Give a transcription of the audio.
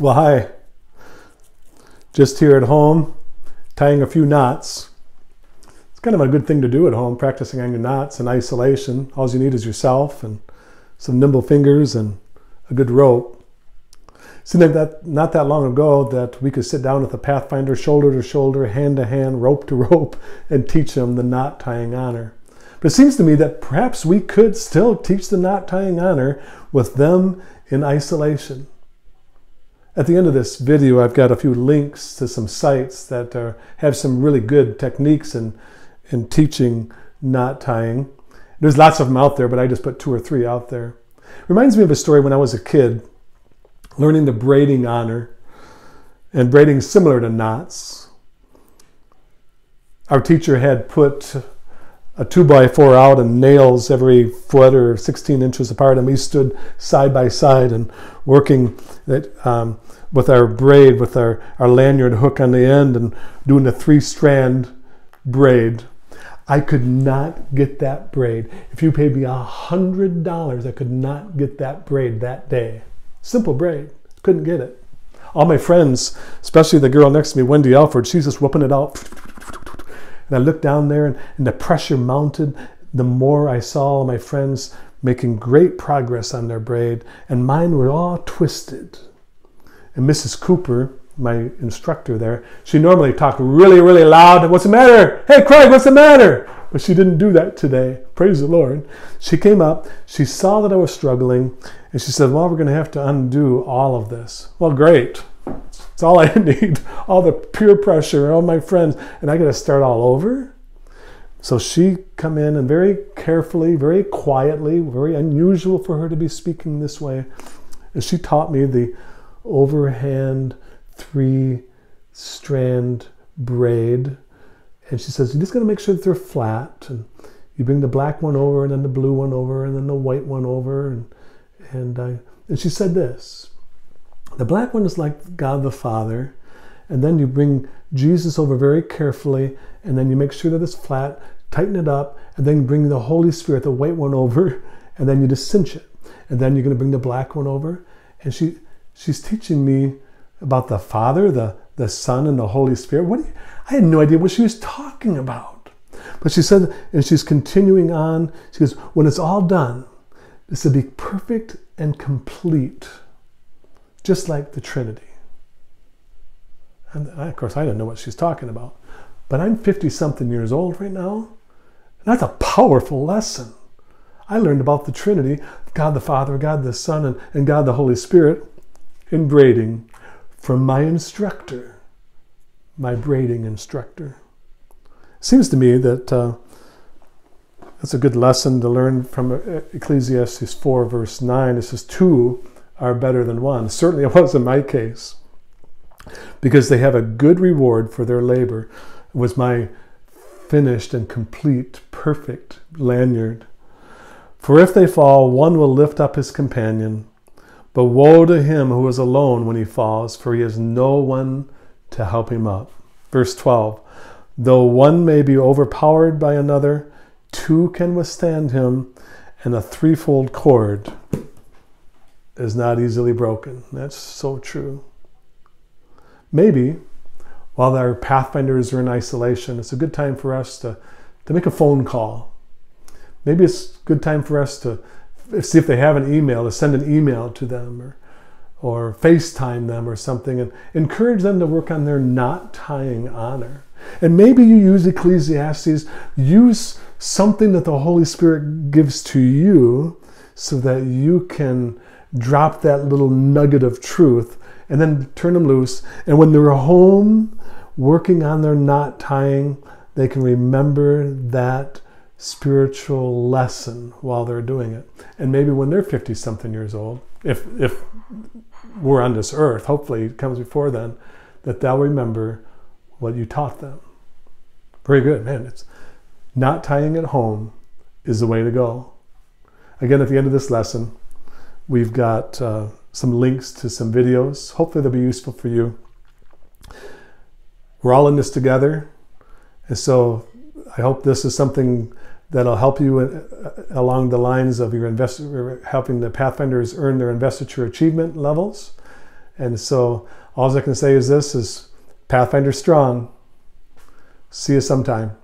Well, hi. Just here at home, tying a few knots. It's kind of a good thing to do at home, practicing on your knots in isolation. All you need is yourself and some nimble fingers and a good rope. Seemed that not that long ago that we could sit down with a pathfinder, shoulder to shoulder, hand to hand, rope to rope, and teach them the knot tying honor. But it seems to me that perhaps we could still teach the knot tying honor with them in isolation. At the end of this video, I've got a few links to some sites that are, have some really good techniques in, in teaching knot tying. There's lots of them out there, but I just put two or three out there. Reminds me of a story when I was a kid, learning the braiding honor, and braiding similar to knots. Our teacher had put a two by four out and nails every foot or 16 inches apart. And we stood side by side and working that, um, with our braid, with our, our lanyard hook on the end and doing a three strand braid. I could not get that braid. If you paid me a hundred dollars, I could not get that braid that day. Simple braid. Couldn't get it. All my friends, especially the girl next to me, Wendy Alford, she's just whooping it out and I looked down there, and, and the pressure mounted. The more I saw my friends making great progress on their braid, and mine were all twisted. And Mrs. Cooper, my instructor there, she normally talked really, really loud. What's the matter? Hey, Craig, what's the matter? But she didn't do that today. Praise the Lord. She came up, she saw that I was struggling, and she said, Well, we're going to have to undo all of this. Well, great. It's all I need. All the peer pressure, all my friends, and I got to start all over. So she come in and very carefully, very quietly, very unusual for her to be speaking this way. And she taught me the overhand three strand braid. And she says, you just got to make sure that they're flat. And you bring the black one over, and then the blue one over, and then the white one over. And, and, I, and she said this the black one is like God the Father, and then you bring Jesus over very carefully, and then you make sure that it's flat, tighten it up, and then bring the Holy Spirit, the white one, over, and then you just cinch it. And then you're going to bring the black one over. And she she's teaching me about the Father, the, the Son, and the Holy Spirit. What you, I had no idea what she was talking about. But she said, and she's continuing on. She goes, when it's all done, this will be perfect and complete just like the Trinity. And of course, I don't know what she's talking about. But I'm 50 something years old right now. And that's a powerful lesson. I learned about the Trinity God the Father, God the Son, and, and God the Holy Spirit in braiding from my instructor, my braiding instructor. Seems to me that uh, that's a good lesson to learn from Ecclesiastes 4, verse 9. It says, Two are better than one. Certainly it was in my case. Because they have a good reward for their labor. It was my finished and complete, perfect lanyard. For if they fall, one will lift up his companion. But woe to him who is alone when he falls, for he has no one to help him up. Verse 12 Though one may be overpowered by another, two can withstand him, and a threefold cord is not easily broken. That's so true. Maybe while our pathfinders are in isolation, it's a good time for us to, to make a phone call. Maybe it's a good time for us to see if they have an email, to send an email to them or, or FaceTime them or something and encourage them to work on their knot tying honor. And maybe you use Ecclesiastes, use something that the Holy Spirit gives to you so that you can drop that little nugget of truth and then turn them loose. And when they're home working on their knot tying, they can remember that spiritual lesson while they're doing it. And maybe when they're 50 something years old, if, if we're on this earth, hopefully it comes before then, that they'll remember what you taught them. Very good, man. It's knot tying at home is the way to go. Again, at the end of this lesson, We've got uh, some links to some videos. Hopefully, they'll be useful for you. We're all in this together. And so, I hope this is something that'll help you uh, along the lines of your invest- helping the Pathfinders earn their investiture achievement levels And so all I can say is this is Pathfinder strong. See you sometime.